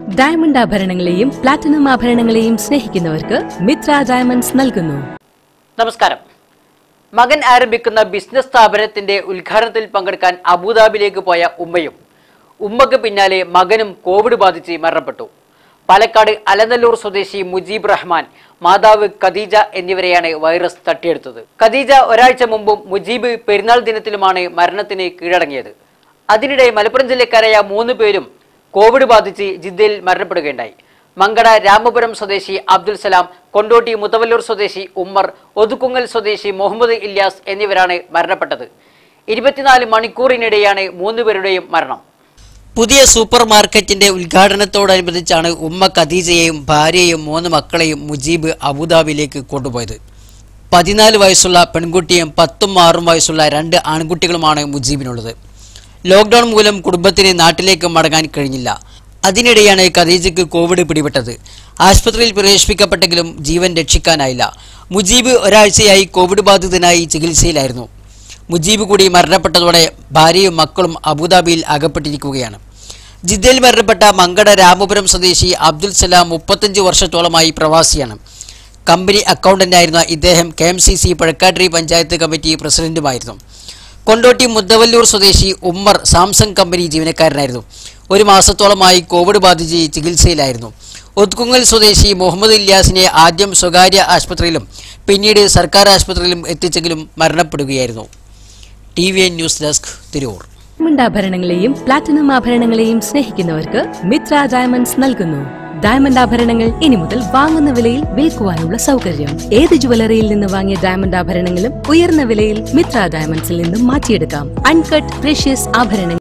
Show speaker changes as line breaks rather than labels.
Diamond ആഭരണങ്ങളെയും platinum ആഭരണങ്ങളെയും സ്നേഹിക്കുന്നവർക്ക് Mithra diamonds നൽകുന്നു.
നമസ്കാരം. മകൻ ആരംഭിക്കുന്ന ബിസിനസ് സ്ഥാപനത്തിന്റെ ഉദ്ഘാടനത്തിൽ പങ്കെടുക്കാൻ അബുദാബിയിലേക്ക് പോയ ഉമ്മയും ഉമ്മക്ക് പിന്നാലെ മകനും കോവിഡ് ബാധിച്ച് മരണപ്പെട്ടു. പാലക്കാട് അലനല്ലൂർ സ്വദേശി മുജീബ് റഹ്മാൻ മാതാവ് ഖദീജ എന്നിവരെയാണ് വൈറസ് തട്ടിയെടുത്തത്. ഖദീജ ഒരാഴ്ച മുമ്പും മുജീബ് പെരുന്നാൾ ദിനത്തിലുമാണ് മരണത്തിന് കീഴടങ്ങിയത്. അതിനിടെ മലപ്പുറം ജില്ലക്കാരായ മൂന്ന് പേരും കോവിഡ് ബാധിച്ച് ജിദ്ദയിൽ മരണപ്പെടുകയുണ്ടായി. മങ്കട രാമപുരം സ്വദേശി അബ്ദുൽ സലാം കൊണ്ടോട്ടി മുതവല്ലൂർ സ്വദേശി ഉമ്മർ ഒതുക്കുങ്ങൽ സ്വദേശി മുഹമ്മദ് ഇല്യാസ് എന്നിവരാണ് മരണപ്പെട്ടത്. ഇരുപത്തിനാല് മണിക്കൂറിനിടെയാണ് മൂന്നുപേരുടെയും മരണം. പുതിയ സൂപ്പർ മാർക്കറ്റിന്റെ ഉദ്ഘാടനത്തോടനുബന്ധിച്ചാണ് ഉമ്മ ഖദീജയെയും ഭാര്യയെയും മൂന്ന് മക്കളെയും മുജീബ് അബുദാബിയിലേക്ക് കൊണ്ടുപോയത്. പതിനാല് വയസ്സുള്ള പെൺകുട്ടിയും പത്തും ആറും വയസ്സുള്ള രണ്ട് ആൺകുട്ടികളുമാണ് മുജീബിനുള്ളത്. ലോക്ക്ഡൌൺ മൂലം കുടുംബത്തിന് നാട്ടിലേക്ക് മടങ്ങാൻ കഴിഞ്ഞില്ല. അതിനിടെയാണ് ഖദീജയ്ക്ക് കോവിഡ് പിടിപെട്ടത്. ആശുപത്രിയിൽ പ്രവേശിപ്പിക്കപ്പെട്ടെങ്കിലും ജീവൻ രക്ഷിക്കാനായില്ല. മുജീബ് ഒരാഴ്ചയായി കോവിഡ് ബാധിതനായി ചികിത്സയിലായിരുന്നു. മുജീബ് കൂടി മരണപ്പെട്ടതോടെ ഭാര്യയും മക്കളും അബുദാബിയിൽ അകപ്പെട്ടിരിക്കുകയാണ്. ജിദ്ദയിൽ മരണപ്പെട്ട മങ്കട രാമപുരം സ്വദേശി അബ്ദുൽ സലാം മുപ്പത്തഞ്ച് വർഷത്തോളമായി പ്രവാസിയാണ്. കമ്പനി അക്കൗണ്ടന്റായിരുന്ന ഇദ്ദേഹം K M C C Pazhakattiri panchayat committee പ്രസിഡന്റുമായിരുന്നു. Kondotty മുദ്ദവല്ലൂർ സ്വദേശി ഉമ്മർ സാംസങ് കമ്പനി ജീവനക്കാരനായിരുന്നു. ഒരു മാസത്തോളമായി കോവിഡ് ബാധിച്ച് ചികിത്സയിലായിരുന്നു. ഒത്കുങ്ങൽ സ്വദേശി മുഹമ്മദ് ഇല്യാസിനെ ആദ്യം സ്വകാര്യ ആശുപത്രിയിലും പിന്നീട് സർക്കാർ ആശുപത്രിയിലും എത്തിച്ചെങ്കിലും മരണപ്പെടുകയായിരുന്നു. T V news desk Tirur.
ആഭരണങ്ങളെയും platinum ആഭരണങ്ങളെയും സ്നേഹിക്കുന്നവർക്ക് മിത്ര ഡയമണ്ട്സ് നൽകുന്നു. ഡയമണ്ട് ആഭരണങ്ങൾ ഇനി മുതൽ വാങ്ങുന്ന വിലയിൽ വിൽക്കുവാനുള്ള സൗകര്യം. ഏത് ജുവലറിയിൽ നിന്ന് വാങ്ങിയ ഡയമണ്ട് ആഭരണങ്ങളും ഉയർന്ന വിലയിൽ മിത്ര ഡയമണ്ട്സിൽ നിന്നും മാറ്റിയെടുക്കാം. അൺകട്ട് പ്രഷ്യസ് ആഭരണങ്ങൾ.